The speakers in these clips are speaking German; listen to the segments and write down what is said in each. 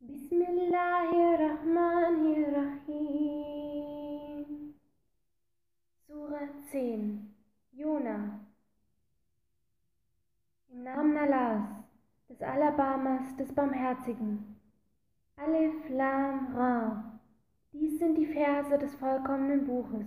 Bismillahirrahmanirrahim. Sura 10 Jona Im Namen Allahs, des Alabamas, des Barmherzigen. Alif Lam Ra. Dies sind die Verse des vollkommenen Buches.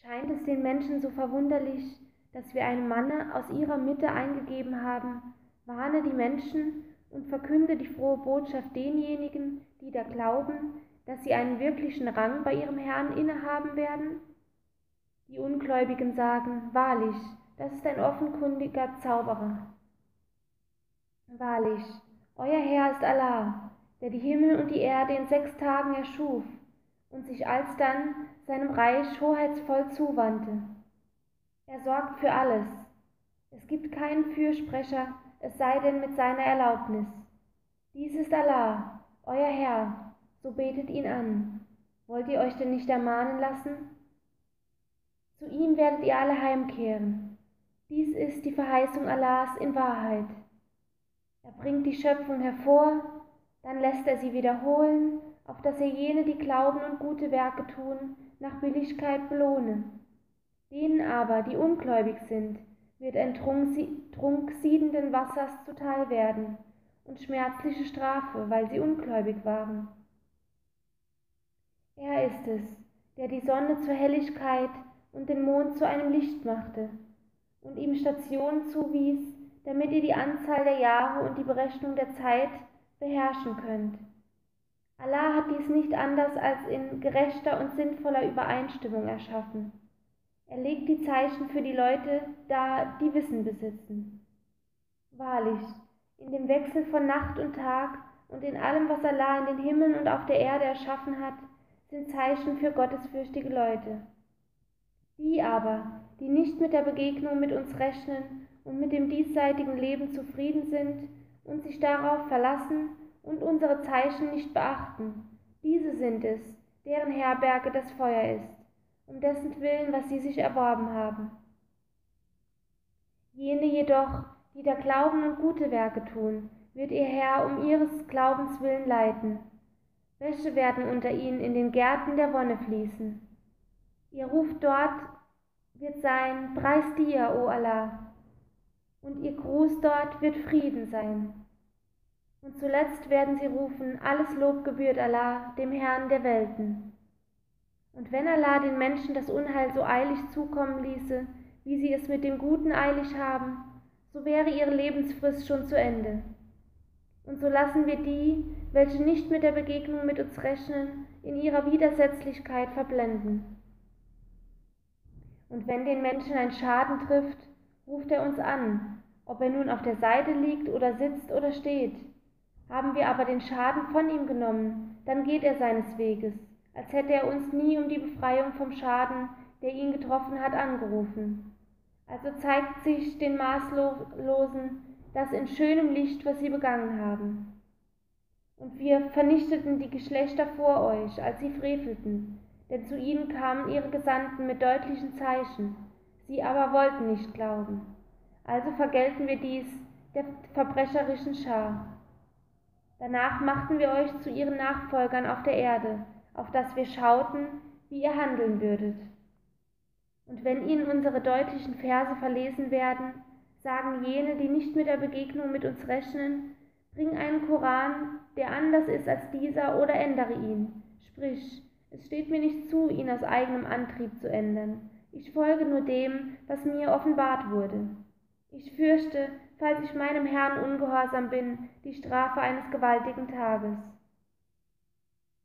Scheint es den Menschen so verwunderlich, dass wir einen Mann aus ihrer Mitte eingegeben haben, warne die Menschen und verkünde die frohe Botschaft denjenigen, die da glauben, dass sie einen wirklichen Rang bei ihrem Herrn innehaben werden? Die Ungläubigen sagen, wahrlich, das ist ein offenkundiger Zauberer. Wahrlich, euer Herr ist Allah, der die Himmel und die Erde in sechs Tagen erschuf und sich alsdann seinem Reich hoheitsvoll zuwandte. Er sorgt für alles. Es gibt keinen Fürsprecher, es sei denn mit seiner Erlaubnis. Dies ist Allah, euer Herr, so betet ihn an. Wollt ihr euch denn nicht ermahnen lassen? Zu ihm werdet ihr alle heimkehren. Dies ist die Verheißung Allahs in Wahrheit. Er bringt die Schöpfung hervor, dann lässt er sie wiederholen, auf dass er jene, die glauben und gute Werke tun, nach Billigkeit belohne. Denen aber, die ungläubig sind, wird ein Trunk siedenden Wassers zuteil werden und schmerzliche Strafe, weil sie ungläubig waren. Er ist es, der die Sonne zur Helligkeit und den Mond zu einem Licht machte und ihm Stationen zuwies, damit ihr die Anzahl der Jahre und die Berechnung der Zeit beherrschen könnt. Allah hat dies nicht anders als in gerechter und sinnvoller Übereinstimmung erschaffen. Er legt die Zeichen für die Leute dar, die Wissen besitzen. Wahrlich, in dem Wechsel von Nacht und Tag und in allem, was Allah in den Himmeln und auf der Erde erschaffen hat, sind Zeichen für gottesfürchtige Leute. Die aber, die nicht mit der Begegnung mit uns rechnen und mit dem diesseitigen Leben zufrieden sind und sich darauf verlassen und unsere Zeichen nicht beachten, diese sind es, deren Herberge das Feuer ist um dessen Willen, was sie sich erworben haben. Jene jedoch, die da glauben und gute Werke tun, wird ihr Herr um ihres Glaubens willen leiten. Wäsche werden unter ihnen in den Gärten der Wonne fließen. Ihr Ruf dort wird sein, preis dir, o Allah, und ihr Gruß dort wird Frieden sein. Und zuletzt werden sie rufen, alles Lob gebührt Allah, dem Herrn der Welten. Und wenn Allah den Menschen das Unheil so eilig zukommen ließe, wie sie es mit dem Guten eilig haben, so wäre ihre Lebensfrist schon zu Ende. Und so lassen wir die, welche nicht mit der Begegnung mit uns rechnen, in ihrer Widersetzlichkeit verblenden. Und wenn den Menschen ein Schaden trifft, ruft er uns an, ob er nun auf der Seite liegt oder sitzt oder steht. Haben wir aber den Schaden von ihm genommen, dann geht er seines Weges als hätte er uns nie um die Befreiung vom Schaden, der ihn getroffen hat, angerufen. Also zeigt sich den Maßlosen das in schönem Licht, was sie begangen haben. Und wir vernichteten die Geschlechter vor euch, als sie frevelten, denn zu ihnen kamen ihre Gesandten mit deutlichen Zeichen, sie aber wollten nicht glauben. Also vergelten wir dies der verbrecherischen Schar. Danach machten wir euch zu ihren Nachfolgern auf der Erde, auf das wir schauten, wie ihr handeln würdet. Und wenn ihnen unsere deutlichen Verse verlesen werden, sagen jene, die nicht mit der Begegnung mit uns rechnen, bring einen Koran, der anders ist als dieser, oder ändere ihn. Sprich, es steht mir nicht zu, ihn aus eigenem Antrieb zu ändern. Ich folge nur dem, was mir offenbart wurde. Ich fürchte, falls ich meinem Herrn ungehorsam bin, die Strafe eines gewaltigen Tages.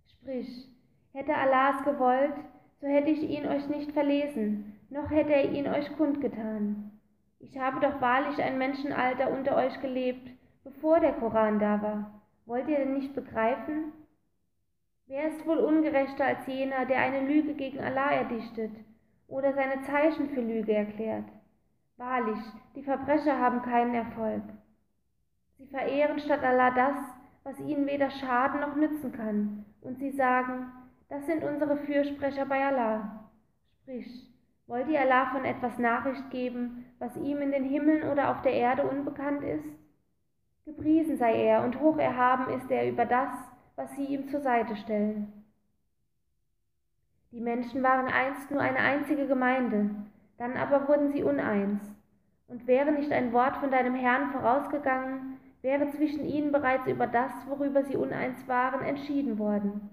Sprich, Hätte Allah es gewollt, so hätte ich ihn euch nicht verlesen, noch hätte er ihn euch kundgetan. Ich habe doch wahrlich ein Menschenalter unter euch gelebt, bevor der Koran da war. Wollt ihr denn nicht begreifen? Wer ist wohl ungerechter als jener, der eine Lüge gegen Allah erdichtet oder seine Zeichen für Lüge erklärt? Wahrlich, die Verbrecher haben keinen Erfolg. Sie verehren statt Allah das, was ihnen weder schaden noch nützen kann, und sie sagen, das sind unsere Fürsprecher bei Allah. Sprich, wollt ihr Allah von etwas Nachricht geben, was ihm in den Himmeln oder auf der Erde unbekannt ist? Gepriesen sei er und hoch erhaben ist er über das, was sie ihm zur Seite stellen. Die Menschen waren einst nur eine einzige Gemeinde, dann aber wurden sie uneins. Und wäre nicht ein Wort von deinem Herrn vorausgegangen, wäre zwischen ihnen bereits über das, worüber sie uneins waren, entschieden worden.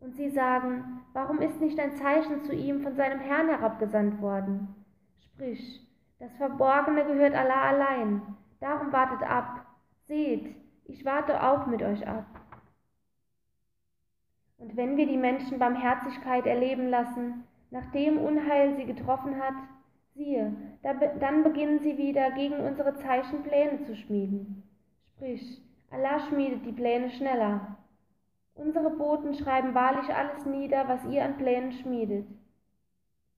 Und sie sagen, warum ist nicht ein Zeichen zu ihm von seinem Herrn herabgesandt worden? Sprich, das Verborgene gehört Allah allein, darum wartet ab, seht, ich warte auch mit euch ab. Und wenn wir die Menschen Barmherzigkeit erleben lassen, nachdem Unheil sie getroffen hat, siehe, dann beginnen sie wieder gegen unsere Zeichen Pläne zu schmieden. Sprich, Allah schmiedet die Pläne schneller. Unsere Boten schreiben wahrlich alles nieder, was ihr an Plänen schmiedet.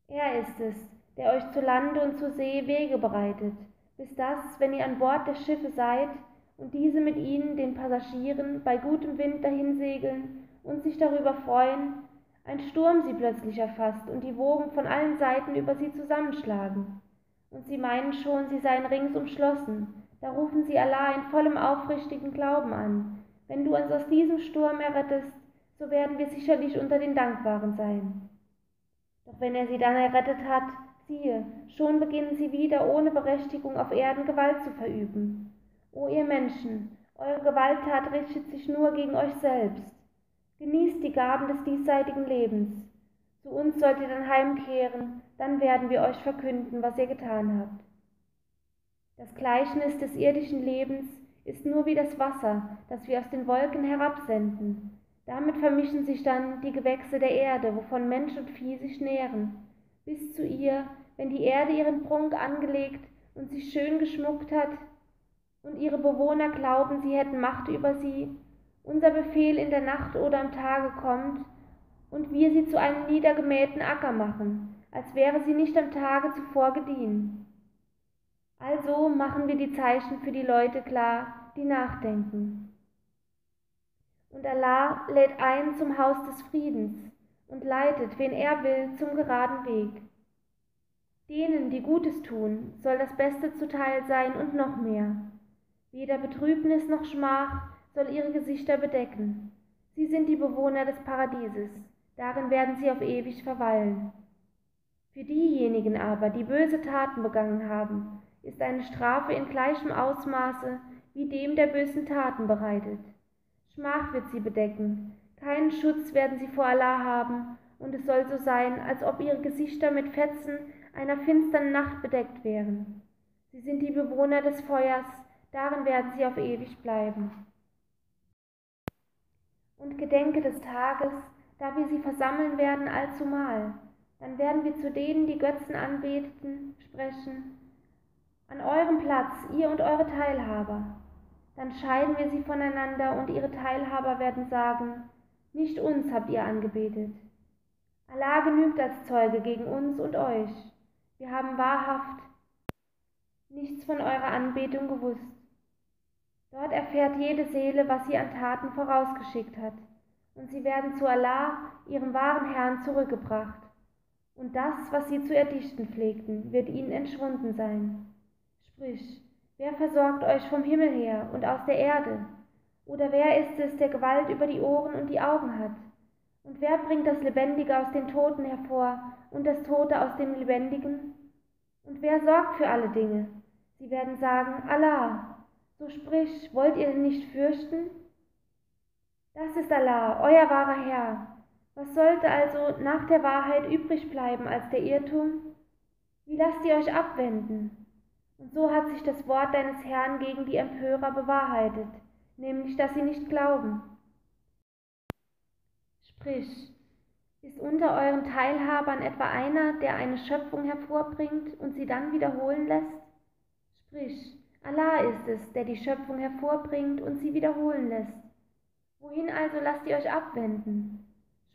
Er ist es, der euch zu Lande und zu See Wege bereitet, bis dass, wenn ihr an Bord der Schiffe seid und diese mit ihnen, den Passagieren, bei gutem Wind dahinsegeln und sich darüber freuen, ein Sturm sie plötzlich erfasst und die Wogen von allen Seiten über sie zusammenschlagen. Und sie meinen schon, sie seien rings umschlossen. Da rufen sie Allah in vollem aufrichtigen Glauben an. Wenn du uns aus diesem Sturm errettest, so werden wir sicherlich unter den Dankbaren sein. Doch wenn er sie dann errettet hat, siehe, schon beginnen sie wieder ohne Berechtigung auf Erden Gewalt zu verüben. O ihr Menschen, eure Gewalttat richtet sich nur gegen euch selbst. Genießt die Gaben des diesseitigen Lebens. Zu uns sollt ihr dann heimkehren, dann werden wir euch verkünden, was ihr getan habt. Das Gleichnis des irdischen Lebens ist nur wie das Wasser, das wir aus den Wolken herabsenden. Damit vermischen sich dann die Gewächse der Erde, wovon Mensch und Vieh sich nähren, bis zu ihr, wenn die Erde ihren Prunk angelegt und sich schön geschmuckt hat, und ihre Bewohner glauben, sie hätten Macht über sie, unser Befehl in der Nacht oder am Tage kommt und wir sie zu einem niedergemähten Acker machen, als wäre sie nicht am Tage zuvor gediehen. Also machen wir die Zeichen für die Leute klar, die nachdenken. Und Allah lädt ein zum Haus des Friedens und leitet, wen er will, zum geraden Weg. Denen, die Gutes tun, soll das Beste zuteil sein und noch mehr. Weder Betrübnis noch Schmach soll ihre Gesichter bedecken. Sie sind die Bewohner des Paradieses, darin werden sie auf ewig verweilen. Für diejenigen aber, die böse Taten begangen haben, ist eine Strafe in gleichem Ausmaße wie dem der bösen Taten bereitet. Schmach wird sie bedecken, keinen Schutz werden sie vor Allah haben, und es soll so sein, als ob ihre Gesichter mit Fetzen einer finstern Nacht bedeckt wären. Sie sind die Bewohner des Feuers, darin werden sie auf ewig bleiben und gedenke des Tages, da wir sie versammeln werden allzumal. Dann werden wir zu denen, die Götzen anbeteten, sprechen, an eurem Platz, ihr und eure Teilhaber. Dann scheiden wir sie voneinander und ihre Teilhaber werden sagen, nicht uns habt ihr angebetet. Allah genügt als Zeuge gegen uns und euch. Wir haben wahrhaft nichts von eurer Anbetung gewusst. Dort erfährt jede Seele, was sie an Taten vorausgeschickt hat, und sie werden zu Allah, ihrem wahren Herrn, zurückgebracht. Und das, was sie zu erdichten pflegten, wird ihnen entschwunden sein. Sprich, wer versorgt euch vom Himmel her und aus der Erde? Oder wer ist es, der Gewalt über die Ohren und die Augen hat? Und wer bringt das Lebendige aus den Toten hervor und das Tote aus dem Lebendigen? Und wer sorgt für alle Dinge? Sie werden sagen, Allah, so sprich, wollt ihr nicht fürchten? Das ist Allah, euer wahrer Herr. Was sollte also nach der Wahrheit übrig bleiben als der Irrtum? Wie lasst ihr euch abwenden? Und so hat sich das Wort deines Herrn gegen die Empörer bewahrheitet, nämlich dass sie nicht glauben. Sprich, ist unter euren Teilhabern etwa einer, der eine Schöpfung hervorbringt und sie dann wiederholen lässt? Sprich, Allah ist es, der die Schöpfung hervorbringt und sie wiederholen lässt. Wohin also lasst ihr euch abwenden?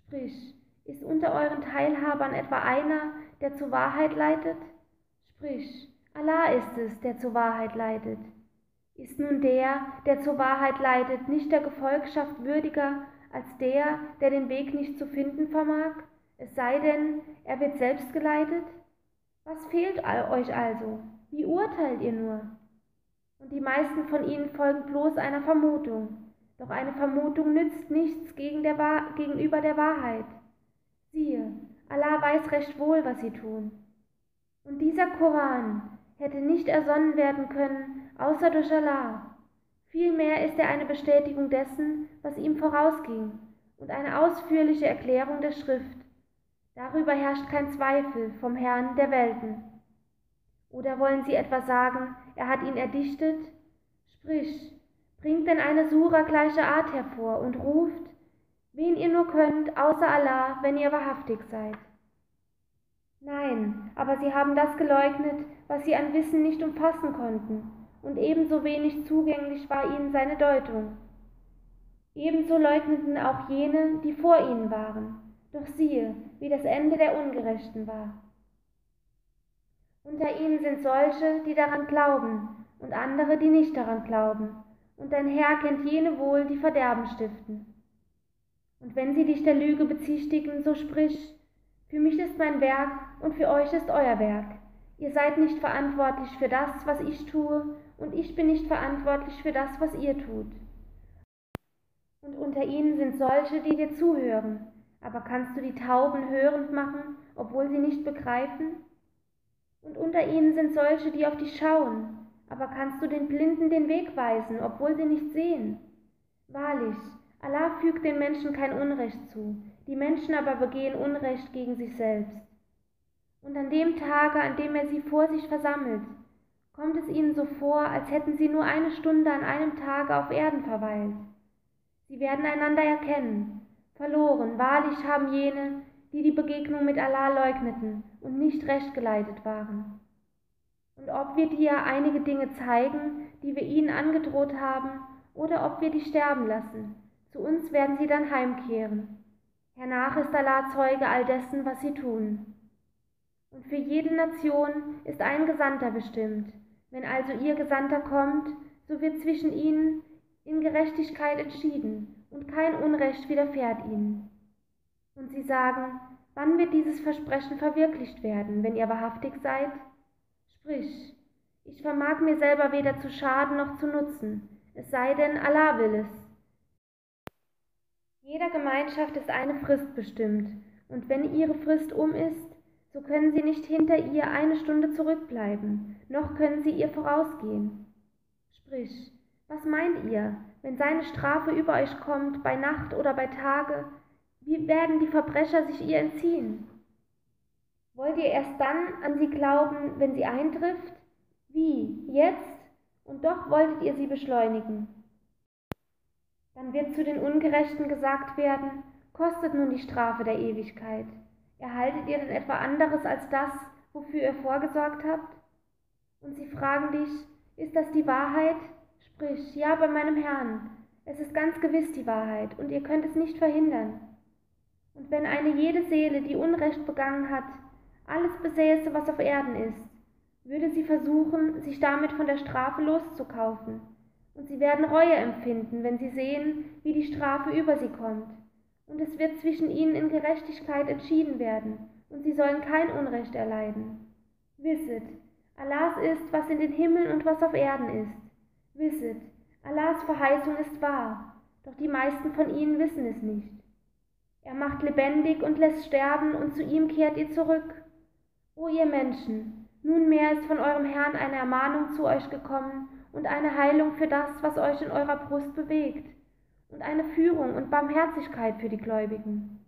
Sprich, ist unter euren Teilhabern etwa einer, der zur Wahrheit leitet? Sprich, Allah ist es, der zur Wahrheit leitet. Ist nun der, der zur Wahrheit leitet, nicht der Gefolgschaft würdiger als der, der den Weg nicht zu finden vermag, es sei denn, er wird selbst geleitet? Was fehlt euch also? Wie urteilt ihr nur? Und die meisten von ihnen folgen bloß einer Vermutung. Doch eine Vermutung nützt nichts gegen der gegenüber der Wahrheit. Siehe, Allah weiß recht wohl, was sie tun. Und dieser Koran hätte nicht ersonnen werden können, außer durch Allah. Vielmehr ist er eine Bestätigung dessen, was ihm vorausging, und eine ausführliche Erklärung der Schrift. Darüber herrscht kein Zweifel vom Herrn der Welten. Oder wollen Sie etwa sagen, er hat ihn erdichtet? Sprich, bringt denn eine Sura gleicher Art hervor und ruft, wen ihr nur könnt, außer Allah, wenn ihr wahrhaftig seid. Nein, aber sie haben das geleugnet, was sie an Wissen nicht umfassen konnten, und ebenso wenig zugänglich war ihnen seine Deutung. Ebenso leugneten auch jene, die vor ihnen waren, doch siehe, wie das Ende der Ungerechten war. Unter ihnen sind solche, die daran glauben, und andere, die nicht daran glauben, und dein Herr kennt jene wohl, die Verderben stiften. Und wenn sie dich der Lüge bezichtigen, so sprich, für mich ist mein Werk und für euch ist euer Werk. Ihr seid nicht verantwortlich für das, was ich tue, und ich bin nicht verantwortlich für das, was ihr tut. Und unter ihnen sind solche, die dir zuhören, aber kannst du die Tauben hörend machen, obwohl sie nicht begreifen? Und unter ihnen sind solche, die auf dich schauen, aber kannst du den Blinden den Weg weisen, obwohl sie nicht sehen? Wahrlich, Allah fügt den Menschen kein Unrecht zu, die Menschen aber begehen Unrecht gegen sich selbst. Und an dem Tage, an dem er sie vor sich versammelt, kommt es ihnen so vor, als hätten sie nur eine Stunde an einem Tage auf Erden verweilt. Sie werden einander erkennen. Verloren, wahrlich haben jene, die die Begegnung mit Allah leugneten und nicht recht geleitet waren. Und ob wir dir einige Dinge zeigen, die wir ihnen angedroht haben, oder ob wir dich sterben lassen, zu uns werden sie dann heimkehren. Hernach ist Allah Zeuge all dessen, was sie tun. Und für jede Nation ist ein Gesandter bestimmt. Wenn also ihr Gesandter kommt, so wird zwischen ihnen in Gerechtigkeit entschieden, und kein Unrecht widerfährt ihnen. Und sie sagen, wann wird dieses Versprechen verwirklicht werden, wenn ihr wahrhaftig seid? Sprich, ich vermag mir selber weder zu schaden noch zu nutzen, es sei denn, Allah will es. Jeder Gemeinschaft ist eine Frist bestimmt, und wenn ihre Frist um ist, so können sie nicht hinter ihr eine Stunde zurückbleiben, noch können sie ihr vorausgehen. Sprich, was meint ihr, wenn seine Strafe über euch kommt, bei Nacht oder bei Tage, wie werden die Verbrecher sich ihr entziehen? Wollt ihr erst dann an sie glauben, wenn sie eintrifft? Wie, jetzt? Und doch wolltet ihr sie beschleunigen. Dann wird zu den Ungerechten gesagt werden, kostet nun die Strafe der Ewigkeit. Erhaltet ihr denn etwa anderes als das, wofür ihr vorgesorgt habt? Und sie fragen dich, ist das die Wahrheit? Sprich, ja, bei meinem Herrn. Es ist ganz gewiss die Wahrheit, und ihr könnt es nicht verhindern. Und wenn eine jede Seele, die Unrecht begangen hat, alles besäße, was auf Erden ist, würde sie versuchen, sich damit von der Strafe loszukaufen und sie werden Reue empfinden, wenn sie sehen, wie die Strafe über sie kommt. Und es wird zwischen ihnen in Gerechtigkeit entschieden werden, und sie sollen kein Unrecht erleiden. Wisset, Allahs ist, was in den Himmeln und was auf Erden ist. Wisset, Allahs Verheißung ist wahr, doch die meisten von ihnen wissen es nicht. Er macht lebendig und lässt sterben, und zu ihm kehrt ihr zurück. O ihr Menschen, nunmehr ist von eurem Herrn eine Ermahnung zu euch gekommen, und eine Heilung für das, was euch in eurer Brust bewegt, und eine Führung und Barmherzigkeit für die Gläubigen.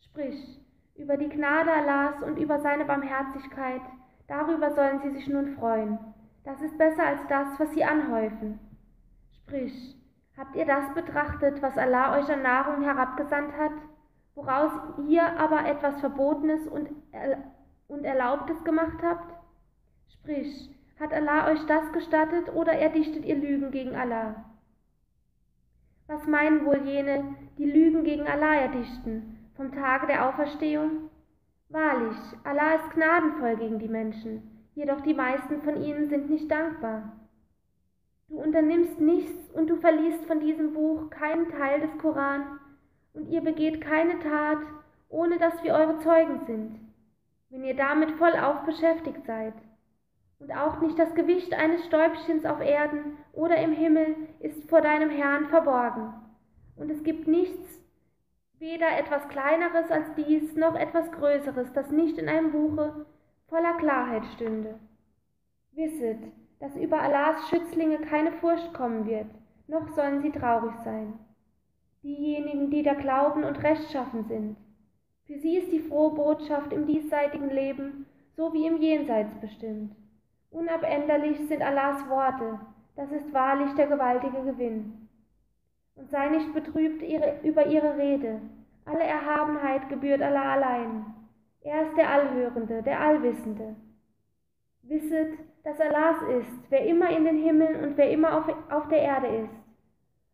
Sprich, über die Gnade Allahs und über seine Barmherzigkeit, darüber sollen sie sich nun freuen. Das ist besser als das, was sie anhäufen. Sprich, habt ihr das betrachtet, was Allah euch an Nahrung herabgesandt hat, woraus ihr aber etwas Verbotenes und, und Erlaubtes gemacht habt? Sprich, hat Allah euch das gestattet oder erdichtet ihr Lügen gegen Allah? Was meinen wohl jene, die Lügen gegen Allah erdichten, vom Tage der Auferstehung? Wahrlich, Allah ist gnadenvoll gegen die Menschen, jedoch die meisten von ihnen sind nicht dankbar. Du unternimmst nichts und du verliest von diesem Buch keinen Teil des Koran, und ihr begeht keine Tat, ohne dass wir eure Zeugen sind, wenn ihr damit vollauf beschäftigt seid. Und auch nicht das Gewicht eines Stäubchens auf Erden oder im Himmel ist vor deinem Herrn verborgen. Und es gibt nichts, weder etwas Kleineres als dies, noch etwas Größeres, das nicht in einem Buche voller Klarheit stünde. Wisset, dass über Allahs Schützlinge keine Furcht kommen wird, noch sollen sie traurig sein. Diejenigen, die da glauben und rechtschaffen sind, für sie ist die frohe Botschaft im diesseitigen Leben so wie im Jenseits bestimmt. Unabänderlich sind Allahs Worte, das ist wahrlich der gewaltige Gewinn. Und sei nicht betrübt ihre, über ihre Rede, alle Erhabenheit gebührt Allah allein. Er ist der Allhörende, der Allwissende. Wisset, dass Allahs ist, wer immer in den Himmeln und wer immer auf, auf der Erde ist.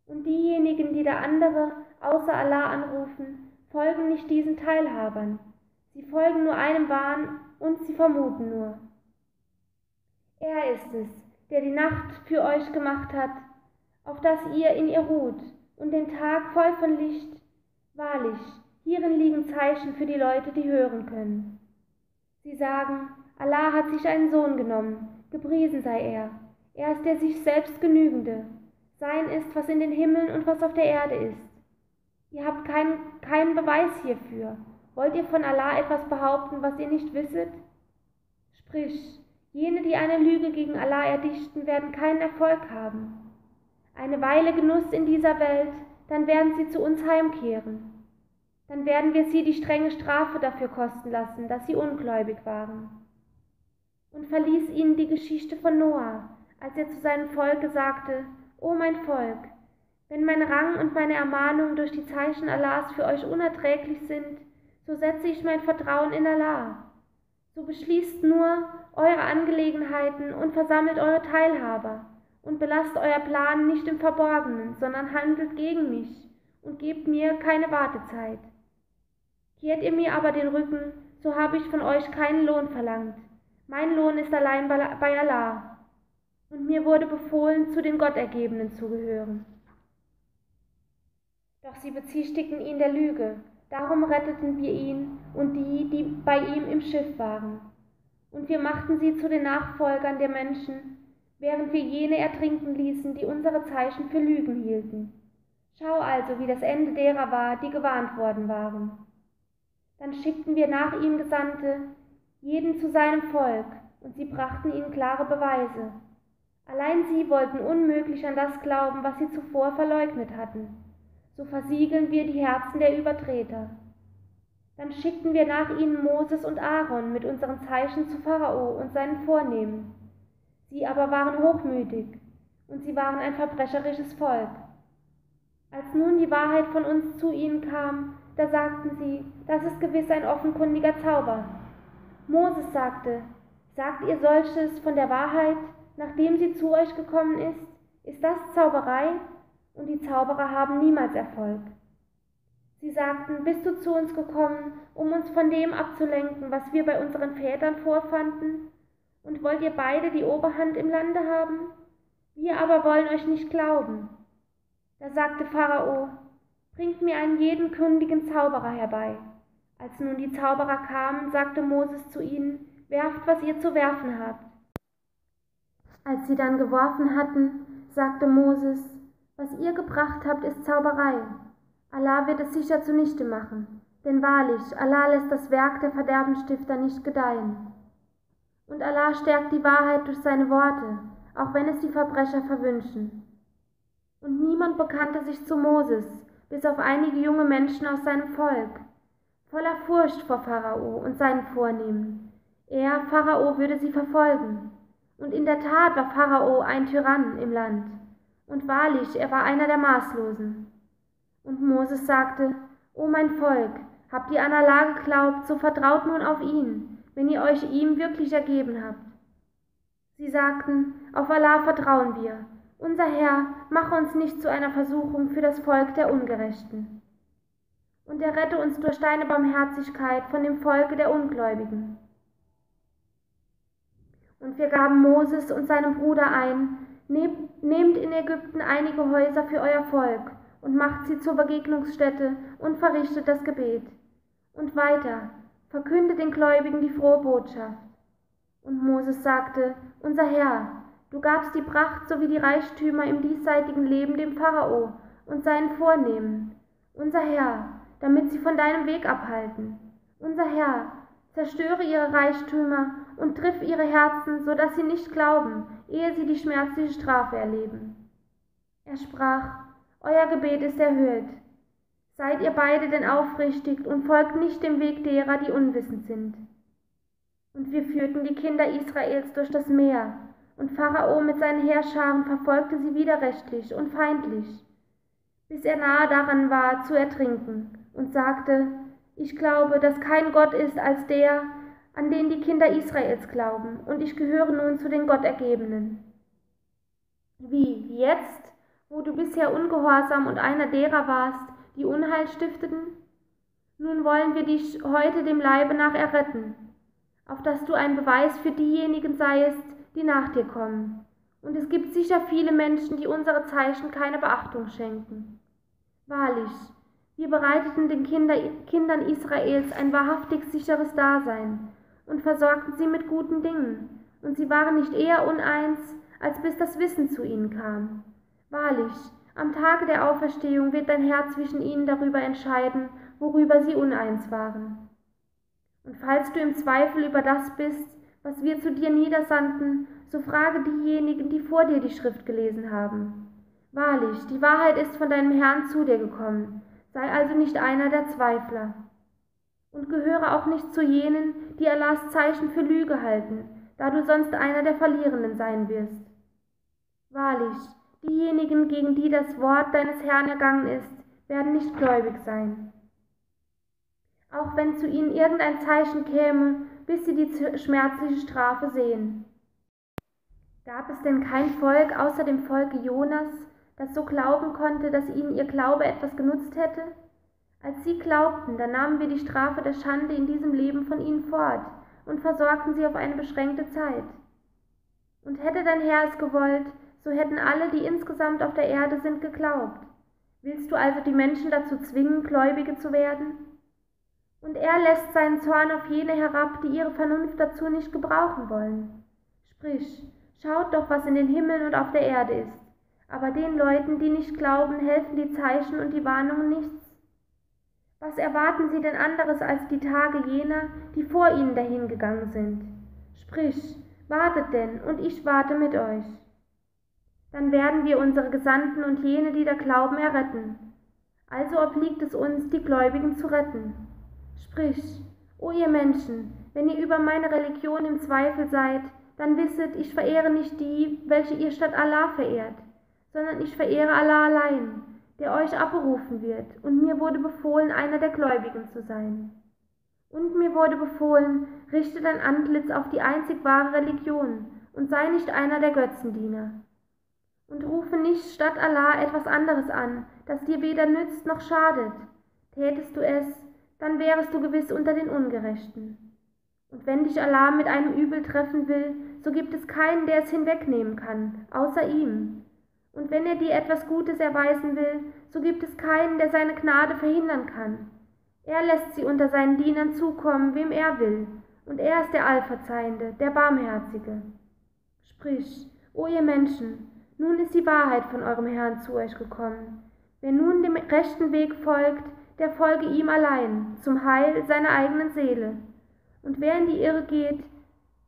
Und diejenigen, die da andere außer Allah anrufen, folgen nicht diesen Teilhabern. Sie folgen nur einem Wahn und sie vermuten nur. Er ist es, der die Nacht für euch gemacht hat, auf dass ihr in ihr ruht, und den Tag voll von Licht. Wahrlich, hierin liegen Zeichen für die Leute, die hören können. Sie sagen, Allah hat sich einen Sohn genommen, gepriesen sei er. Er ist der sich selbst genügende. Sein ist, was in den Himmeln und was auf der Erde ist. Ihr habt keinen, keinen Beweis hierfür. Wollt ihr von Allah etwas behaupten, was ihr nicht wisset? Sprich, jene, die eine Lüge gegen Allah erdichten, werden keinen Erfolg haben. Eine Weile Genuss in dieser Welt, dann werden sie zu uns heimkehren. Dann werden wir sie die strenge Strafe dafür kosten lassen, dass sie ungläubig waren. Und verließ ihnen die Geschichte von Noah, als er zu seinem Volke sagte, O mein Volk, wenn mein Rang und meine Ermahnung durch die Zeichen Allahs für euch unerträglich sind, so setze ich mein Vertrauen in Allah. So beschließt nur eure Angelegenheiten und versammelt eure Teilhaber und belasst euer Plan nicht im Verborgenen, sondern handelt gegen mich und gebt mir keine Wartezeit. Kehrt ihr mir aber den Rücken, so habe ich von euch keinen Lohn verlangt. Mein Lohn ist allein bei Allah. Und mir wurde befohlen, zu den Gottergebenen zu gehören. Doch sie bezichtigten ihn der Lüge, darum retteten wir ihn und die, die bei ihm im Schiff waren. Und wir machten sie zu den Nachfolgern der Menschen, während wir jene ertrinken ließen, die unsere Zeichen für Lügen hielten. Schau also, wie das Ende derer war, die gewarnt worden waren. Dann schickten wir nach ihm Gesandte, jeden zu seinem Volk, und sie brachten ihnen klare Beweise. Allein sie wollten unmöglich an das glauben, was sie zuvor verleugnet hatten so versiegeln wir die Herzen der Übertreter. Dann schickten wir nach ihnen Moses und Aaron mit unseren Zeichen zu Pharao und seinen Vornehmen. Sie aber waren hochmütig und sie waren ein verbrecherisches Volk. Als nun die Wahrheit von uns zu ihnen kam, da sagten sie, das ist gewiss ein offenkundiger Zauber. Moses sagte, sagt ihr solches von der Wahrheit, nachdem sie zu euch gekommen ist? Ist das Zauberei? Und die Zauberer haben niemals Erfolg. Sie sagten, bist du zu uns gekommen, um uns von dem abzulenken, was wir bei unseren Vätern vorfanden? Und wollt ihr beide die Oberhand im Lande haben? Wir aber wollen euch nicht glauben. Da sagte Pharao, bringt mir einen jeden kundigen Zauberer herbei. Als nun die Zauberer kamen, sagte Moses zu ihnen, werft, was ihr zu werfen habt. Als sie dann geworfen hatten, sagte Moses, was ihr gebracht habt, ist Zauberei. Allah wird es sicher zunichte machen. Denn wahrlich, Allah lässt das Werk der Verderbenstifter nicht gedeihen. Und Allah stärkt die Wahrheit durch seine Worte, auch wenn es die Verbrecher verwünschen. Und niemand bekannte sich zu Moses, bis auf einige junge Menschen aus seinem Volk, voller Furcht vor Pharao und seinen Vornehmen. Er, Pharao, würde sie verfolgen. Und in der Tat war Pharao ein Tyrann im Land. Und wahrlich, er war einer der Maßlosen. Und Moses sagte, O mein Volk, habt ihr an Allah geglaubt, so vertraut nun auf ihn, wenn ihr euch ihm wirklich ergeben habt. Sie sagten, auf Allah vertrauen wir. Unser Herr, mache uns nicht zu einer Versuchung für das Volk der Ungerechten. Und er rette uns durch deine Barmherzigkeit von dem Volke der Ungläubigen. Und wir gaben Moses und seinem Bruder ein, Nehmt in Ägypten einige Häuser für euer Volk und macht sie zur Begegnungsstätte und verrichtet das Gebet. Und weiter, verkündet den Gläubigen die frohe Botschaft. Und Moses sagte, unser Herr, du gabst die Pracht sowie die Reichtümer im diesseitigen Leben dem Pharao und seinen Vornehmen, unser Herr, damit sie von deinem Weg abhalten. Unser Herr, zerstöre ihre Reichtümer und triff ihre Herzen, so dass sie nicht glauben, ehe sie die schmerzliche Strafe erleben. Er sprach, Euer Gebet ist erhört. Seid ihr beide denn aufrichtig und folgt nicht dem Weg derer, die unwissend sind. Und wir führten die Kinder Israels durch das Meer, und Pharao mit seinen Heerscharen verfolgte sie widerrechtlich und feindlich, bis er nahe daran war, zu ertrinken, und sagte, ich glaube, dass kein Gott ist als der, an den die Kinder Israels glauben, und ich gehöre nun zu den Gottergebenen. Wie, jetzt, wo du bisher ungehorsam und einer derer warst, die Unheil stifteten? Nun wollen wir dich heute dem Leibe nach erretten, auf dass du ein Beweis für diejenigen seiest, die nach dir kommen. Und es gibt sicher viele Menschen, die unsere Zeichen keine Beachtung schenken. Wahrlich, wir bereiteten den Kinder, Kindern Israels ein wahrhaftig sicheres Dasein und versorgten sie mit guten Dingen, und sie waren nicht eher uneins, als bis das Wissen zu ihnen kam. Wahrlich, am Tage der Auferstehung wird dein Herr zwischen ihnen darüber entscheiden, worüber sie uneins waren. Und falls du im Zweifel über das bist, was wir zu dir niedersandten, so frage diejenigen, die vor dir die Schrift gelesen haben. Wahrlich, die Wahrheit ist von deinem Herrn zu dir gekommen, sei also nicht einer der Zweifler. Und gehöre auch nicht zu jenen, die Allahs Zeichen für Lüge halten, da du sonst einer der Verlierenden sein wirst. Wahrlich, diejenigen, gegen die das Wort deines Herrn ergangen ist, werden nicht gläubig sein. Auch wenn zu ihnen irgendein Zeichen käme, bis sie die schmerzliche Strafe sehen. Gab es denn kein Volk außer dem Volke Jonas, das so glauben konnte, dass ihnen ihr Glaube etwas genutzt hätte? Als sie glaubten, da nahmen wir die Strafe der Schande in diesem Leben von ihnen fort und versorgten sie auf eine beschränkte Zeit. Und hätte dein Herr es gewollt, so hätten alle, die insgesamt auf der Erde sind, geglaubt. Willst du also die Menschen dazu zwingen, Gläubige zu werden? Und er lässt seinen Zorn auf jene herab, die ihre Vernunft dazu nicht gebrauchen wollen. Sprich, schaut doch, was in den Himmeln und auf der Erde ist. Aber den Leuten, die nicht glauben, helfen die Zeichen und die Warnungen nichts. Was erwarten sie denn anderes als die Tage jener, die vor ihnen dahingegangen sind? Sprich, wartet denn, und ich warte mit euch. Dann werden wir unsere Gesandten und jene, die da glauben, erretten. Also obliegt es uns, die Gläubigen zu retten. Sprich, o ihr Menschen, wenn ihr über meine Religion im Zweifel seid, dann wisset, ich verehre nicht die, welche ihr statt Allah verehrt, sondern ich verehre Allah allein, der euch abberufen wird, und mir wurde befohlen, einer der Gläubigen zu sein. Und mir wurde befohlen, richte dein Antlitz auf die einzig wahre Religion und sei nicht einer der Götzendiener. Und rufe nicht statt Allah etwas anderes an, das dir weder nützt noch schadet. Tätest du es, dann wärest du gewiss unter den Ungerechten. Und wenn dich Allah mit einem Übel treffen will, so gibt es keinen, der es hinwegnehmen kann, außer ihm. Und wenn er dir etwas Gutes erweisen will, so gibt es keinen, der seine Gnade verhindern kann. Er lässt sie unter seinen Dienern zukommen, wem er will, und er ist der Allverzeihende, der Barmherzige. Sprich, o ihr Menschen, nun ist die Wahrheit von eurem Herrn zu euch gekommen. Wer nun dem rechten Weg folgt, der folge ihm allein, zum Heil seiner eigenen Seele. Und wer in die Irre geht,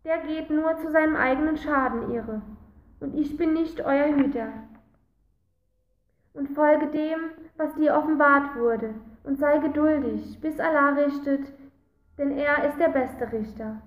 der geht nur zu seinem eigenen Schaden irre. Und ich bin nicht euer Hüter. Und folge dem, was dir offenbart wurde, und sei geduldig, bis Allah richtet, denn er ist der beste Richter.